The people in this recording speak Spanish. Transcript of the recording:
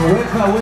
我也快我